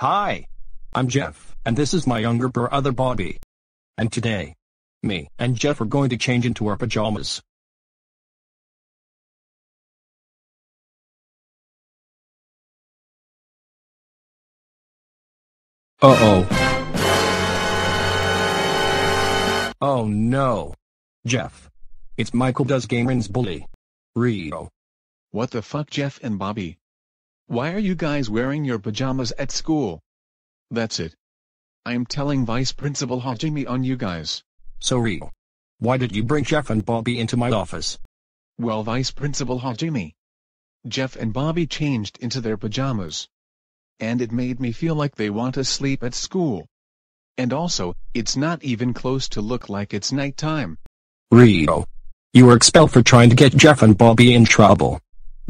Hi. I'm Jeff, and this is my younger brother Bobby. And today, me and Jeff are going to change into our pajamas. Uh-oh. Oh no. Jeff. It's Michael Does Gaming's bully. Rio. What the fuck Jeff and Bobby? Why are you guys wearing your pajamas at school? That's it. I am telling Vice Principal Hajime on you guys. So. Why did you bring Jeff and Bobby into my office? Well Vice Principal Hajime. Jeff and Bobby changed into their pajamas. And it made me feel like they want to sleep at school. And also, it's not even close to look like it's nighttime. Rio. You were expelled for trying to get Jeff and Bobby in trouble.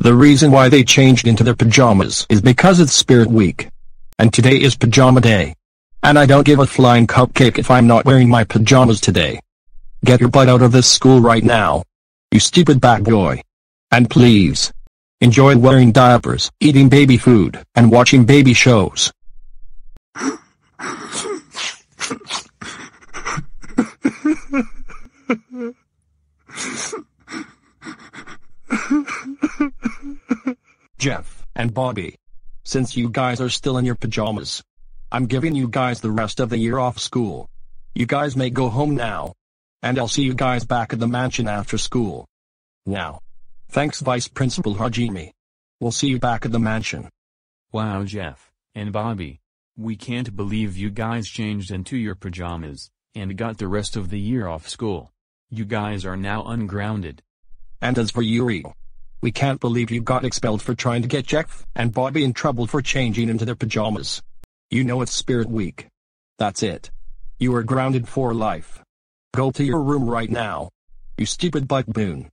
The reason why they changed into their pajamas is because it's Spirit Week. And today is Pajama Day. And I don't give a flying cupcake if I'm not wearing my pajamas today. Get your butt out of this school right now. You stupid bad boy. And please. Enjoy wearing diapers, eating baby food, and watching baby shows. Jeff and Bobby. Since you guys are still in your pajamas, I'm giving you guys the rest of the year off school. You guys may go home now. And I'll see you guys back at the mansion after school. Now. Thanks Vice Principal Hajime. We'll see you back at the mansion. Wow Jeff, and Bobby. We can't believe you guys changed into your pajamas, and got the rest of the year off school. You guys are now ungrounded. And as for Yuri, we can't believe you got expelled for trying to get Jeff and Bobby in trouble for changing into their pajamas. You know it's Spirit Week. That's it. You are grounded for life. Go to your room right now. You stupid butt boon.